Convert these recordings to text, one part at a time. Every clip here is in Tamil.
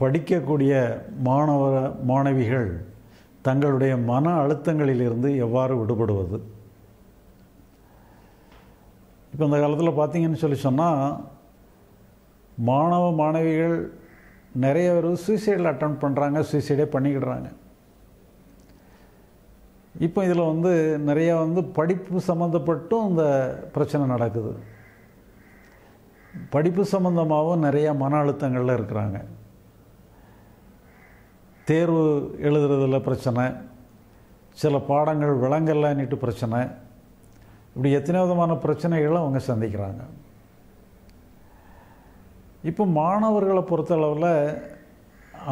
படிக்கக்கூடிய மாணவ மாணவிகள் தங்களுடைய மன அழுத்தங்களிலிருந்து எவ்வாறு விடுபடுவது? இப்போ இந்த காலத்தில் பார்த்தீங்கன்னு சொல்லி சொன்னால் மாணவ மாணவிகள் நிறைய பேர் சூசைடில் அட்டம் பண்ணுறாங்க சூசைடே பண்ணிக்கிடுறாங்க. இப்போ இதில் வந்து நிறைய வந்து படிப்பு சம்மந்தப்பட்டும் இந்த பிரச்சனை நடக்குது. படிப்பு சம்மந்தமாகவும் நிறையா மன அழுத்தங்களில் இருக்கிறாங்க. தேர்வு எழுதுறதுல பிரச்சனை சில பாடங்கள் விளங்கலைன்னுட்டு பிரச்சனை இப்படி எத்தனை விதமான பிரச்சனைகளை அவங்க சந்திக்கிறாங்க. இப்போ மாணவர்களை பொறுத்தளவில்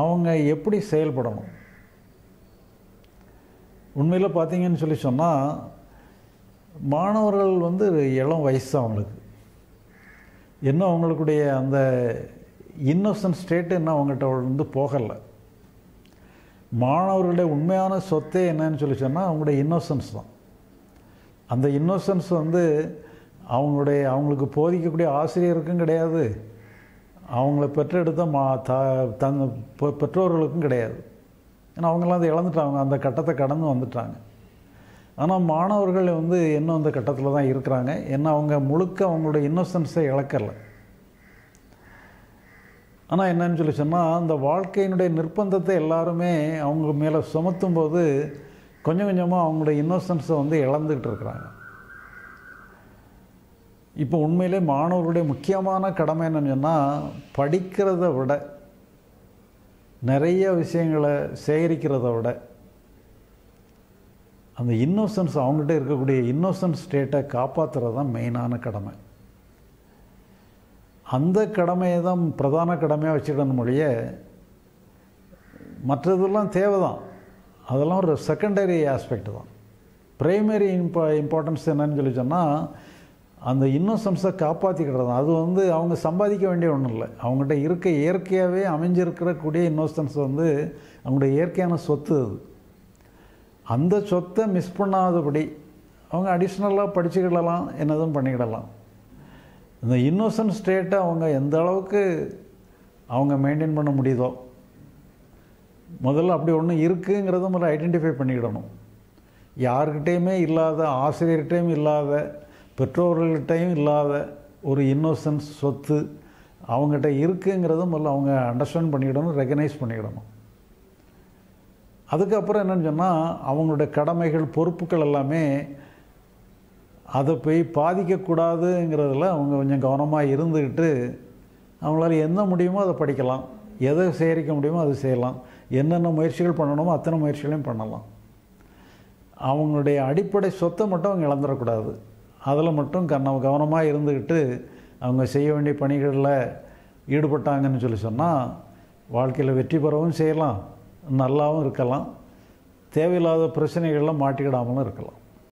அவங்க எப்படி செயல்படணும்? உண்மையில் பார்த்தீங்கன்னு சொல்லி சொன்னால் மாணவர்கள் வந்து இளம் வயசு அவங்களுக்கு. இன்னும் அவங்களுக்குடைய அந்த இன்னோசன்ட் ஸ்டேட்டு இன்னும் அவங்ககிட்ட வந்து போகலை. மாணவர்களுடைய உண்மையான சொத்தே என்னன்னு சொல்லி சொன்னால் அவங்களுடைய இன்னோசன்ஸ் தான். அந்த இன்னோசன்ஸ் வந்து அவங்களுடைய அவங்களுக்கு போதிக்கக்கூடிய ஆசிரியருக்கும் கிடையாது. அவங்கள பெற்றெடுத்த மா த தங்க பெற்றோர்களுக்கும் கிடையாது. ஏன்னா அவங்களாம் அதை இழந்துட்டாங்க. அந்த கட்டத்தை கடந்து வந்துட்டாங்க. ஆனால் மாணவர்கள் வந்து இன்னும் அந்த கட்டத்தில் தான் இருக்கிறாங்க. ஏன்னா அவங்க முழுக்க அவங்களுடைய இன்னோசன்ஸை இழக்கலை. ஆனால் என்னன்னு சொல்லி சொன்னால் அந்த வாழ்க்கையினுடைய நிர்பந்தத்தை எல்லாருமே அவங்க மேலே சுமத்தும் போது கொஞ்சம் கொஞ்சமாக அவங்களுடைய இன்னோசன்ஸை வந்து இழந்துக்கிட்டு இருக்கிறாங்க. இப்போ உண்மையிலே மாணவர்களுடைய முக்கியமான கடமை என்னன்னு சொன்னால் படிக்கிறத விட நிறைய விஷயங்களை சேகரிக்கிறத விட அந்த இன்னோசன்ஸ் அவங்ககிட்ட இருக்கக்கூடிய இன்னோசன்ஸ் ஸ்டேட்டை காப்பாற்றுறது தான் மெயினான கடமை. அந்த கடமையை தான் பிரதான கடமையாக வச்சுக்கணும் மொழிய. மற்றதெல்லாம் தேவை தான் அதெல்லாம் ஒரு செகண்டரி ஆஸ்பெக்ட் தான். ப்ரைமரி இம்பா இம்பார்ட்டன்ஸ் என்னன்னு சொல்லி சொன்னால் அந்த இன்னொசன்ஸை காப்பாற்றிக்கிறது தான் அது வந்து அவங்க சம்பாதிக்க வேண்டிய ஒன்றும் இல்லை. அவங்ககிட்ட இருக்க இயற்கையாகவே அமைஞ்சிருக்கிறக்கூடிய இன்னோசன்ஸ் வந்து அவங்களுடைய இயற்கையான சொத்து அது. அந்த சொத்தை மிஸ் பண்ணாதபடி அவங்க அடிஷ்னலாக படிச்சுக்கிடலாம் என்னதும் பண்ணிக்கிடலாம். இந்த இன்னோசன்ட் ஸ்டேட்டை அவங்க எந்த அளவுக்கு அவங்க மெயின்டைன் பண்ண முடியுதோ முதல்ல அப்படி ஒன்று இருக்குங்கிறத முதல்ல ஐடென்டிஃபை பண்ணிக்கிடணும். யாருக்கிட்டேயுமே இல்லாத ஆசிரியர்கிட்டையும் இல்லாத பெற்றோர்கள்கிட்டையும் இல்லாத ஒரு இன்னோசன்ஸ் சொத்து அவங்ககிட்ட இருக்குங்கிறத முதல்ல அவங்க அண்டர்ஸ்டாண்ட் பண்ணிக்கிடணும் ரெகனைஸ் பண்ணிக்கிடணும். அதுக்கப்புறம் என்னென்னு சொன்னால் அவங்களுடைய கடமைகள் பொறுப்புகள் எல்லாமே அதை போய் பாதிக்கக்கூடாதுங்கிறதுல அவங்க கொஞ்சம் கவனமாக இருந்துக்கிட்டு அவங்களால என்ன முடியுமோ அதை படிக்கலாம். எதை சேகரிக்க முடியுமோ அதை செய்யலாம். என்னென்ன முயற்சிகள் பண்ணணுமோ அத்தனை முயற்சிகளையும் பண்ணலாம். அவங்களுடைய அடிப்படை சொத்தை மட்டும் அவங்க இழந்துடக்கூடாது. அதில் மட்டும் கண்ண கவனமாக இருந்துக்கிட்டு அவங்க செய்ய வேண்டிய பணிகளில் ஈடுபட்டாங்கன்னு சொல்லி சொன்னால் வாழ்க்கையில் வெற்றி பெறவும் செய்யலாம் நல்லாவும் இருக்கலாம். தேவையில்லாத பிரச்சனைகளில் மாட்டிக்கிடாமலும் இருக்கலாம்.